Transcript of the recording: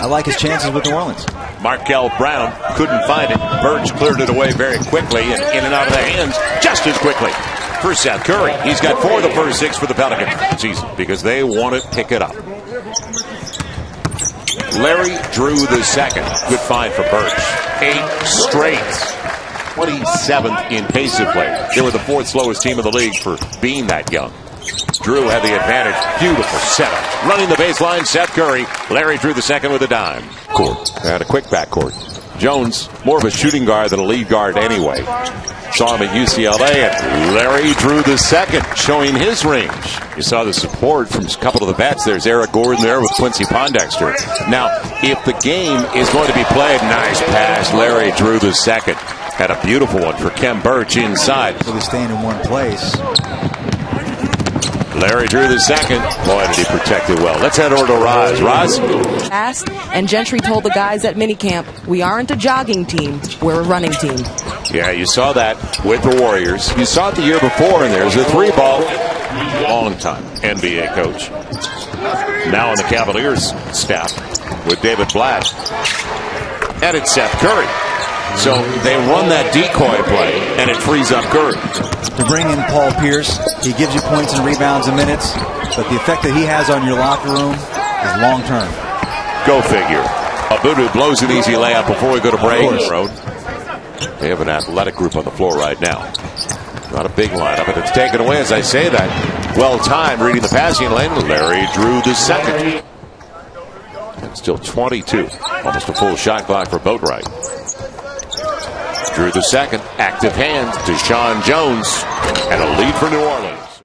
I like his chances with New Orleans. Markel Brown couldn't find it. Birch cleared it away very quickly and in and out of the hands just as quickly for Seth Curry. He's got four of the first six for the Pelicans season because they want to pick it up. Larry Drew the second. Good find for Birch. Eight straight. 27th in pace of play. They were the fourth slowest team in the league for being that young. Drew had the advantage. Beautiful setup. Running the baseline, Seth Curry. Larry Drew the second with a dime. Court. Had a quick backcourt. Jones, more of a shooting guard than a lead guard anyway. Saw him at UCLA, and Larry Drew the second, showing his range. You saw the support from a couple of the bats. There's Eric Gordon there with Quincy Pondexter. Now, if the game is going to be played, nice pass. Larry Drew the second. Had a beautiful one for Khem Birch inside. Really staying in one place. Larry Drew the second. Boy, did he protect it well. Let's head over to Roz. Roz? Fast, and Gentry told the guys at minicamp, we aren't a jogging team, we're a running team. Yeah, you saw that with the Warriors. You saw it the year before, and there's a three ball. Long time NBA coach. Now on the Cavaliers staff with David Blatt. And it's Seth Curry. So they run that decoy play, and it frees up Curry. To bring in Paul Pierce, he gives you points and rebounds and minutes, but the effect that he has on your locker room is long term. Go figure. Abudu blows an easy layup before we go to break. Road. They have an athletic group on the floor right now. Not a big lineup, but it's taken away as I say that. Well timed reading the passing lane. Larry Drew the second. And still 22. Almost a full shot clock for Boatright. Drew the second. Active hands to Sean Jones. And a lead for New Orleans.